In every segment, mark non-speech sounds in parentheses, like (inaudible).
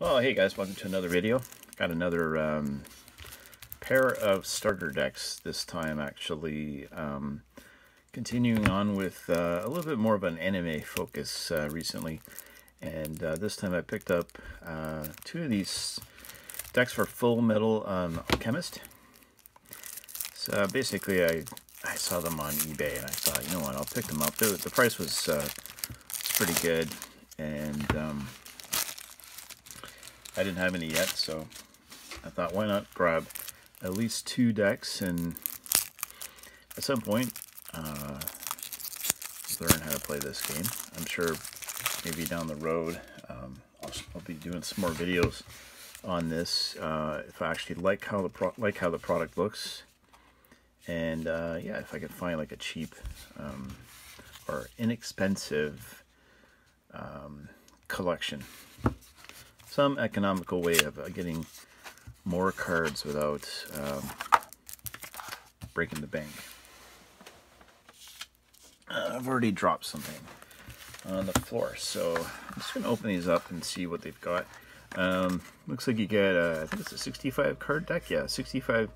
Well, hey guys, welcome to another video. Got another um, pair of starter decks this time, actually. Um, continuing on with uh, a little bit more of an anime focus uh, recently. And uh, this time I picked up uh, two of these decks for Full Metal um, Alchemist. So basically I, I saw them on eBay and I thought, you know what, I'll pick them up. The, the price was, uh, pretty good. And... Um, I didn't have any yet, so I thought why not grab at least two decks and at some point uh, learn how to play this game. I'm sure maybe down the road um, I'll, I'll, be doing some more videos on this uh, if I actually like how the like how the product looks and uh, yeah if I can find like a cheap um, or inexpensive um, collection some economical way of uh, getting more cards without um, breaking the bank. Uh, I've already dropped something on the floor, so I'm just going to open these up and see what they've got. Um, looks like you get, uh, I think it's a 65 card deck. Yeah, 65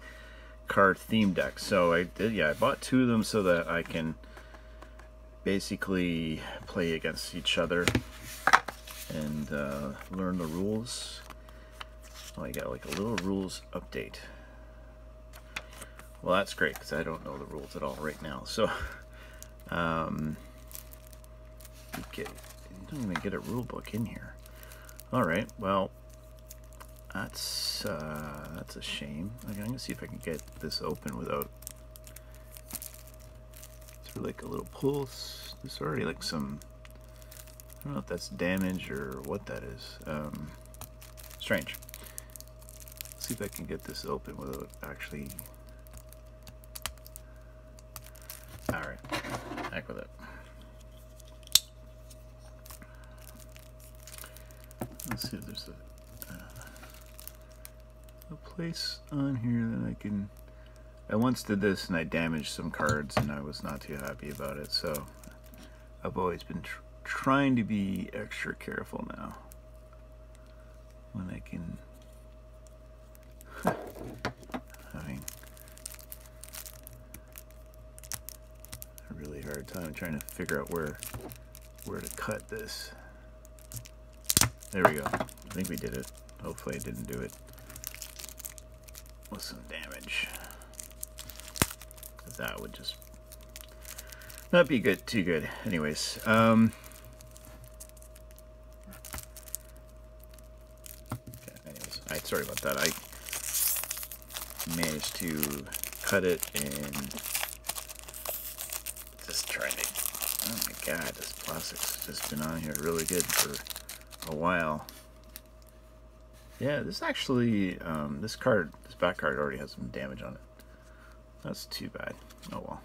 card theme deck. So I did, yeah, I bought two of them so that I can basically play against each other and uh, learn the rules. Oh, I got like a little rules update. Well, that's great because I don't know the rules at all right now. (laughs) So, um, you get you don't even get a rule book in here. All right, well, that's uh, that's a shame. Okay, I'm gonna see if I can get this open without. It's like a little pulse. There's already like some I don't know if that's damage or what that is. Um, strange. Let's see if I can get this open without actually... Alright, heck with it. Let's see if there's a, uh, a place on here that I can... I once did this and I damaged some cards and I was not too happy about it, so I've always been trying to be extra careful now. When I can (laughs) having a really hard time trying to figure out where where to cut this. There we go. I think we did it. Hopefully I didn't do it with some damage. That would just not be good too good. Anyways um sorry about that. I managed to cut it and just trying to, oh my god, this plastic's just been on here really good for a while. Yeah, this actually, um, this card, this back card already has some damage on it. That's too bad. Oh well.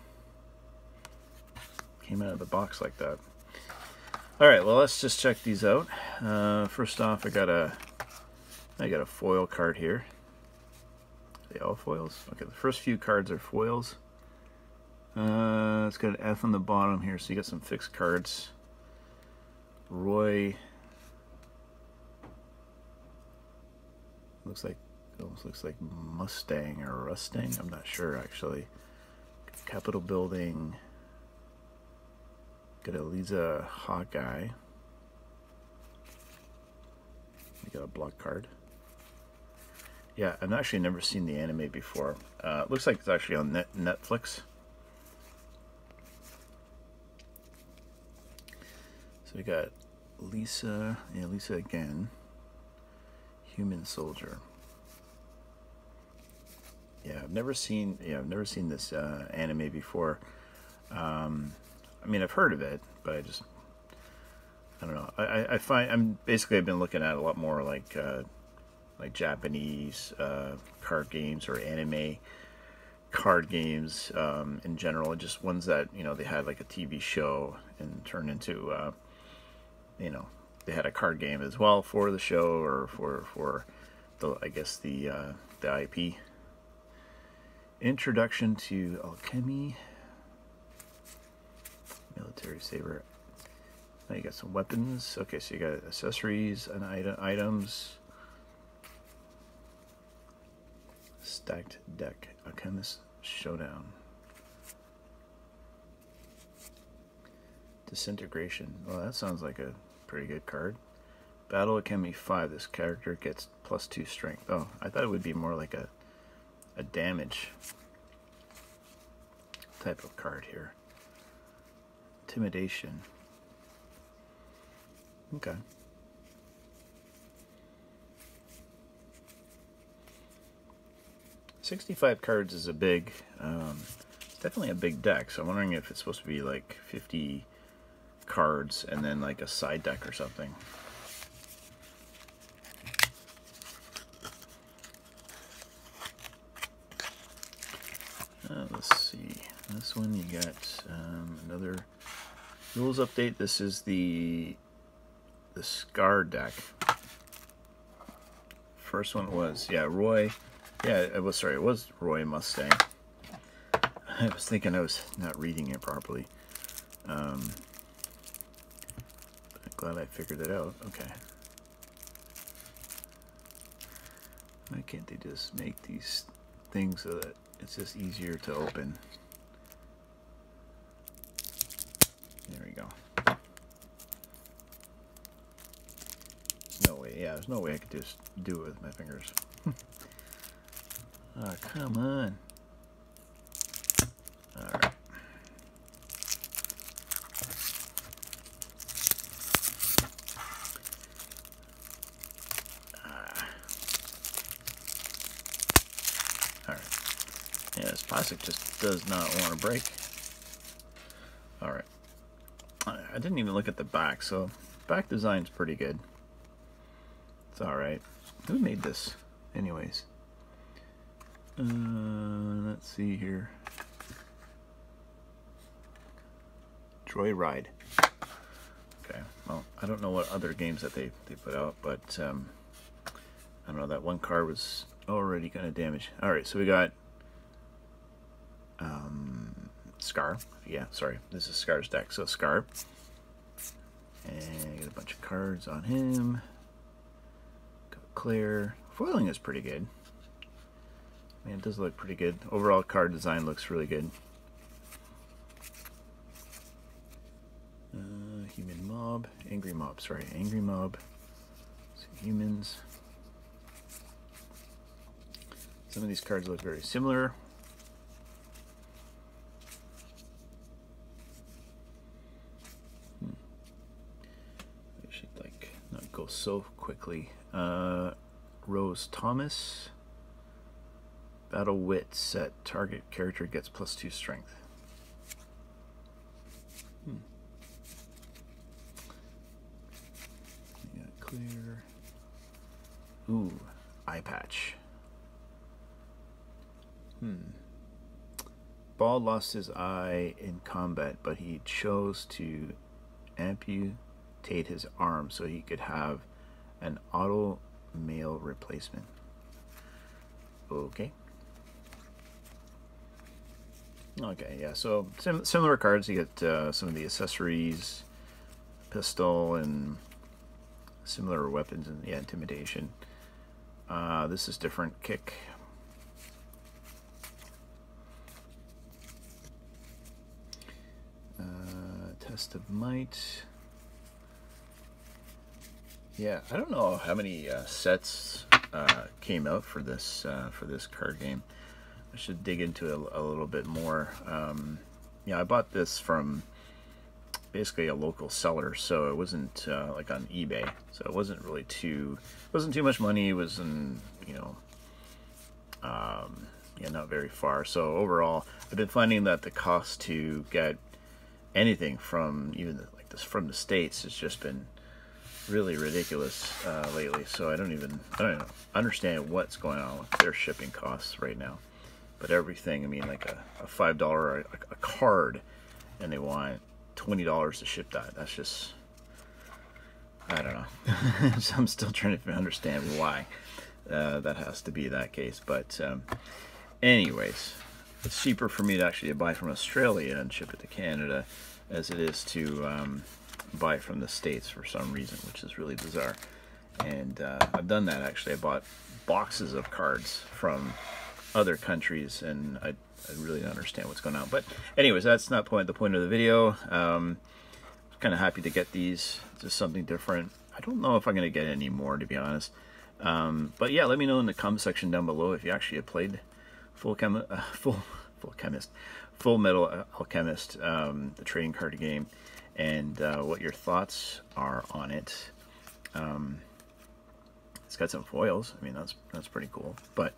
Came out of the box like that. Alright, well let's just check these out. Uh, first off, I got a I got a foil card here. Are they all foils? Okay, the first few cards are foils. Uh, it's got an F on the bottom here, so you got some fixed cards. Roy. Looks like almost looks like Mustang or Rustang. I'm not sure actually. Capitol Building. Got a Lisa Hawkeye. You got a block card. Yeah, I've actually never seen the anime before. Uh, it looks like it's actually on net Netflix. So we got Lisa, yeah, Lisa again. Human Soldier. Yeah, I've never seen, yeah, I've never seen this uh, anime before. Um, I mean, I've heard of it, but I just, I don't know. I, I find, I'm basically, I've been looking at a lot more like uh, like Japanese uh, card games or anime card games um, in general, just ones that you know they had like a TV show and turned into uh, you know they had a card game as well for the show or for for the I guess the uh, the IP. Introduction to Alchemy, military saber. Now you got some weapons. Okay, so you got accessories and item, items Stacked deck. Alchemist Showdown. Disintegration. Well, that sounds like a pretty good card. Battle Alchemy 5. This character gets plus 2 strength. Oh, I thought it would be more like a, a damage type of card here. Intimidation. Okay. Sixty-five cards is a big, um, it's definitely a big deck. So I'm wondering if it's supposed to be like fifty cards and then like a side deck or something. Uh, let's see. This one you got um, another rules update. This is the the Scar deck. First one was yeah Roy. Yeah, it was sorry. It was Roy Mustang. I was thinking I was not reading it properly. Um, glad I figured it out. Okay. Why can't they just make these things so that it's just easier to open? There we go. No way, yeah, there's no way I could just do it with my fingers. (laughs) oh, come on. Alright. Yeah, this plastic just does not want to break. Alright. I didn't even look at the back, so back design's pretty good. It's alright. Who made this, anyways? Uh, let's see here. Joyride. Okay, well, I don't know what other games that they, they put out, but um, I don't know, that one car was already kind of damaged. Alright, so we got um, Scar. Yeah, sorry. This is Scar's deck. So Scar. And get a bunch of cards on him. Go clear. Foiling is pretty good. It does look pretty good. Overall card design looks really good. Uh, human mob. Angry mob, sorry. Angry mob. humans. Some of these cards look very similar. Hmm. I should like not go so quickly. Uh, Rose Thomas. Battle Wit set. Target character gets plus two strength. Hmm. Yeah, clear. Ooh, eye patch. Hmm. Ball lost his eye in combat, but he chose to amputate his arm so he could have an auto mail replacement. Okay. Okay, yeah, so sim similar cards. You get uh, some of the accessories, pistol, and similar weapons and yeah, intimidation. Uh, this is different kick. Uh, test of might. Yeah, I don't know how many uh, sets uh, came out for this uh, for this card game. I should dig into it a, little bit more. Um, yeah, I bought this from basically a local seller, so it wasn't uh, like on eBay. So it wasn't really too wasn't too much money. It was in you know um, yeah not very far. So overall, I've been finding that the cost to get anything from even like this from the states has just been really ridiculous uh, lately. So I don't even I don't even understand what's going on with their shipping costs right now. But everything, I mean, like a, a five dollar a, a card, and they want twenty dollars to ship that. That's just I don't know. (laughs) so I'm still trying to understand why uh, that has to be that case. But um, anyways, it's cheaper for me to actually buy from Australia and ship it to Canada as it is to um, buy from the States for some reason, which is really bizarre. And uh, I've done that actually. I bought boxes of cards from other countries, and I, I really don't understand what's going on. But anyways, that's not point the point of the video. Um, kind of happy to get these, just something different. I don't know if I'm going to get any more, to be honest. Um, but yeah, let me know in the comment section down below if you actually have played Full Chem uh, Full Full Chemist, Full Metal Alchemist, um, the trading card game, and uh, what your thoughts are on it. Um, it's got some foils. I mean, that's that's pretty cool. But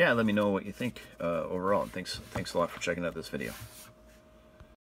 yeah, let me know what you think uh, overall. And thanks thanks a lot for checking out this video.